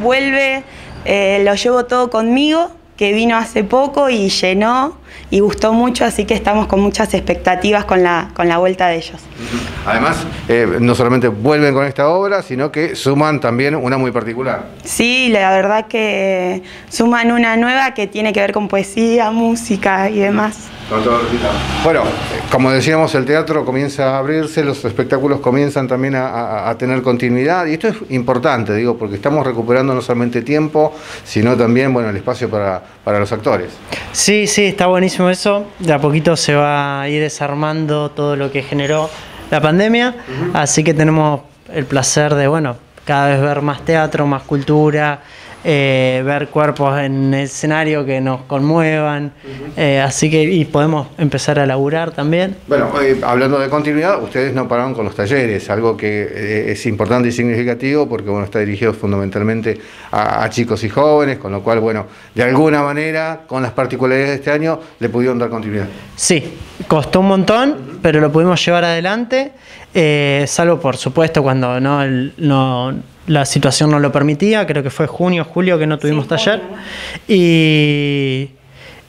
Vuelve, eh, lo llevo todo conmigo, que vino hace poco y llenó y gustó mucho, así que estamos con muchas expectativas con la, con la vuelta de ellos. Además, eh, no solamente vuelven con esta obra, sino que suman también una muy particular. Sí, la verdad que suman una nueva que tiene que ver con poesía, música y demás. Bueno, como decíamos, el teatro comienza a abrirse, los espectáculos comienzan también a, tener continuidad y esto es importante, digo, porque estamos recuperando no solamente tiempo, sino también, bueno, el espacio para, para los actores. Sí, sí, está buenísimo eso. De a poquito se va a ir desarmando todo lo que generó la pandemia, así que tenemos el placer de, bueno, cada vez ver más teatro, más cultura, eh, ver cuerpos en el escenario que nos conmuevan, eh, así que y podemos empezar a laburar también. Bueno, eh, hablando de continuidad, ustedes no pararon con los talleres, algo que es importante y significativo porque bueno, está dirigido fundamentalmente a, chicos y jóvenes, con lo cual, bueno, de alguna manera, con las particularidades de este año, le pudieron dar continuidad. Sí, costó un montón, pero lo pudimos llevar adelante, salvo por supuesto cuando no, no la situación no lo permitía, creo que fue junio, julio que no tuvimos taller. Y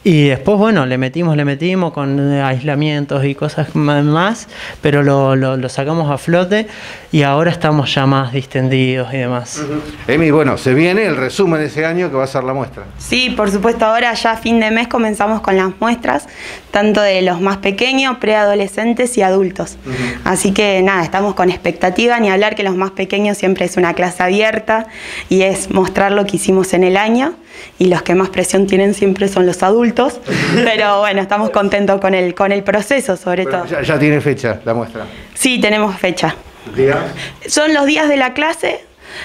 y después, bueno, le metimos, le metimos con aislamientos y cosas más, pero lo, lo, sacamos a flote y ahora estamos ya más distendidos y demás. Emi, bueno, se viene el resumen de ese año que va a ser la muestra. Sí, por supuesto, ahora ya a fin de mes comenzamos con las muestras, tanto de los más pequeños, preadolescentes y adultos. Así que nada, estamos con expectativa, ni hablar que los más pequeños siempre es una clase abierta y es mostrar lo que hicimos en el año y los que más presión tienen siempre son los adultos, pero bueno, estamos contentos con el, con el proceso sobre todo. Ya, tiene fecha la muestra? Sí, tenemos fecha. ¿Días? Son los días de la clase,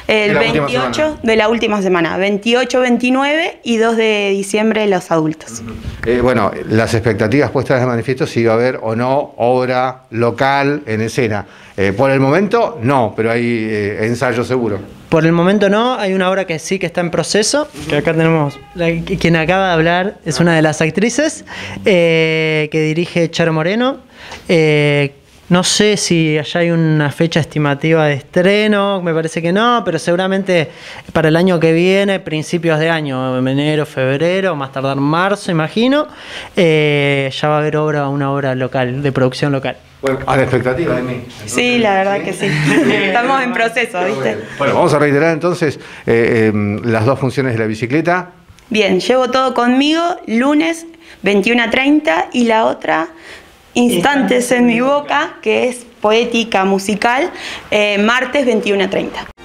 el 28 de la última semana, 28, 29 y 2 de diciembre los adultos. Eh, bueno, las expectativas puestas de manifiesto si va a haber o no obra local en escena. Eh, por el momento no, pero hay eh, ensayo seguro. Por el momento no, hay una obra que sí que está en proceso, que acá tenemos, quien acaba de hablar es una de las actrices, que dirige Charo Moreno, no sé si allá hay una fecha estimativa de estreno, me parece que no, pero seguramente para el año que viene, principios de año, enero, febrero, más tardar marzo, imagino, eh, ya va a haber obra, una obra local, de producción local. Bueno, a la expectativa de mí. sí, la verdad que sí. Estamos en proceso, ¿viste? Bueno, vamos a reiterar entonces eh, em, las dos funciones de la bicicleta. Bien, llevo todo conmigo, lunes 21 a 30 y la otra Instantes en mi boca, que es poética musical, eh, martes 21 a 30.